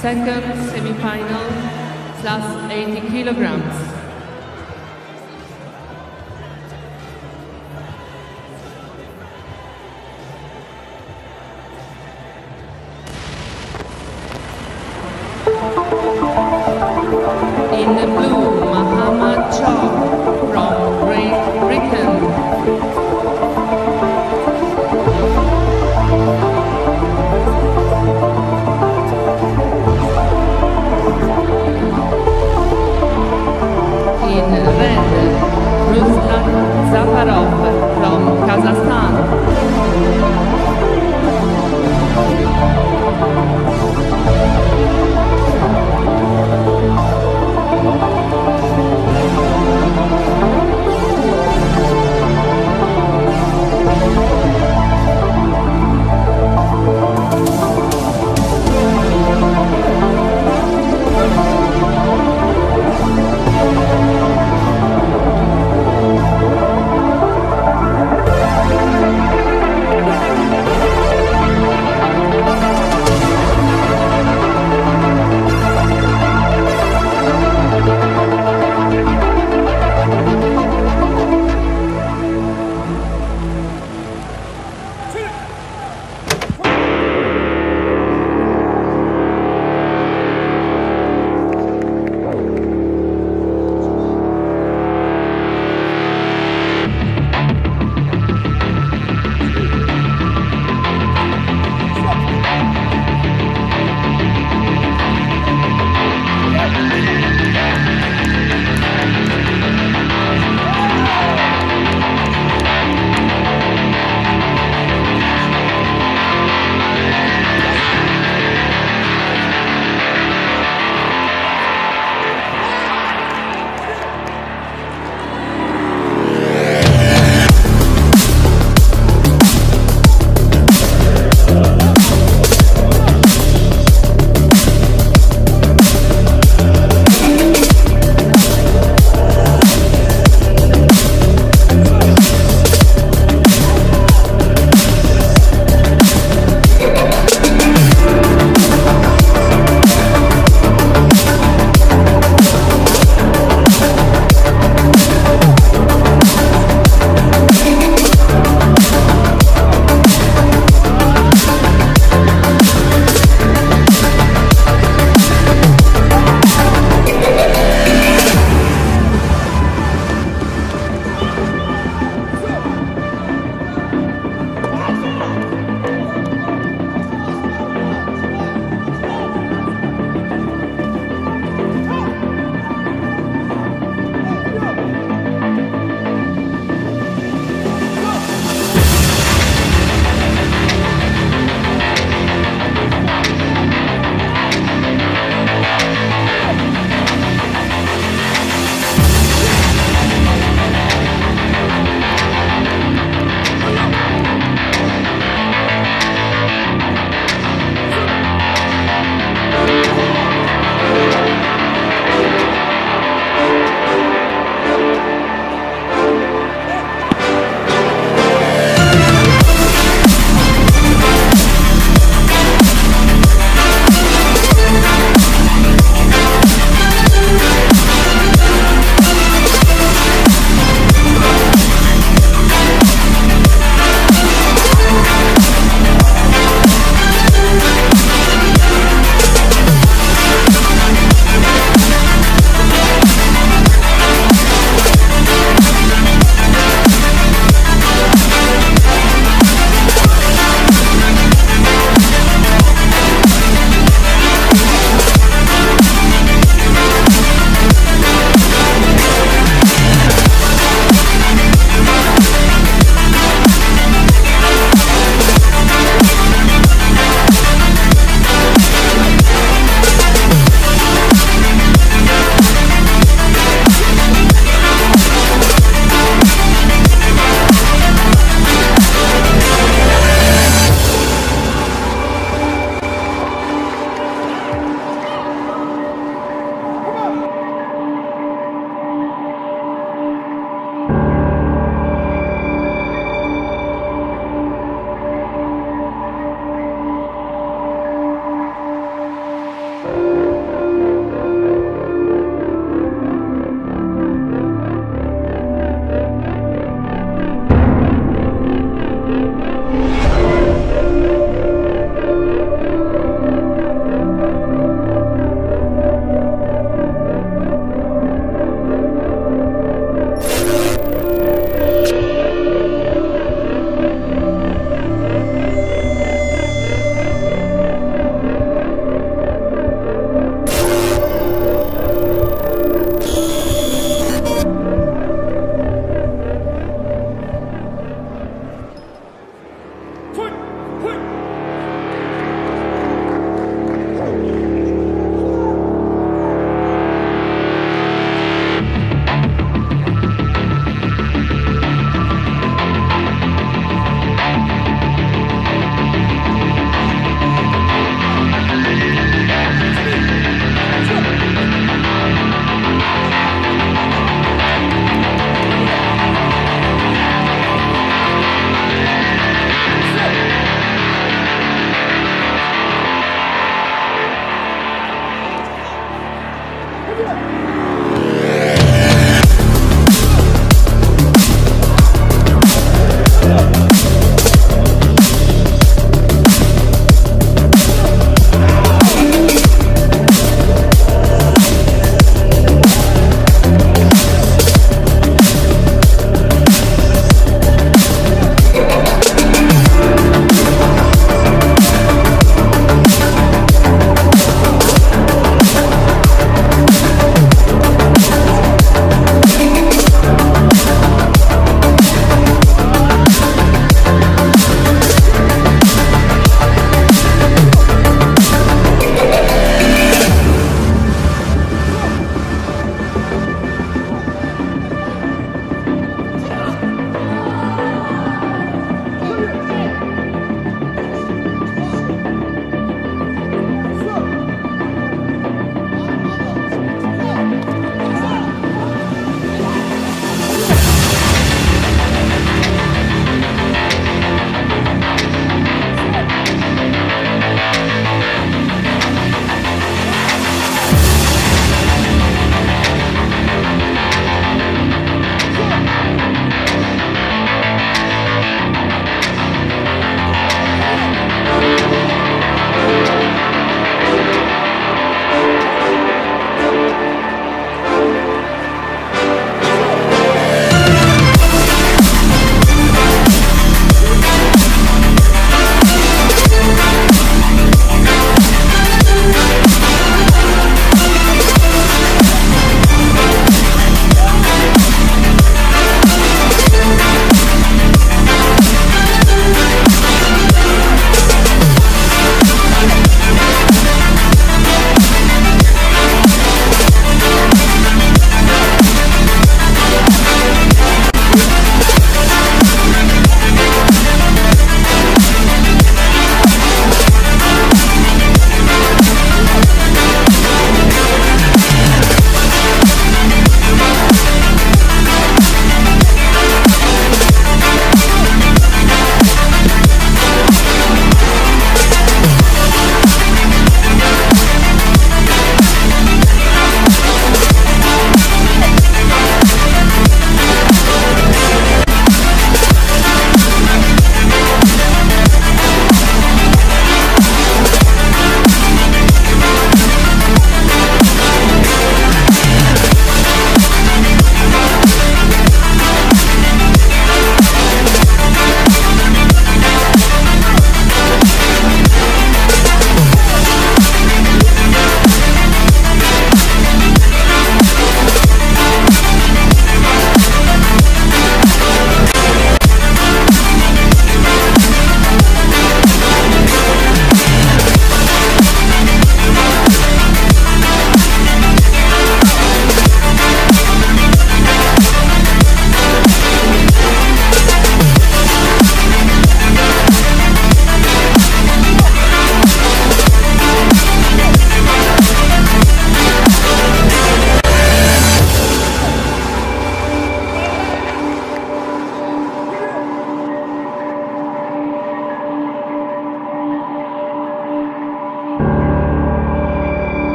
Second semi-final plus 80 kilograms.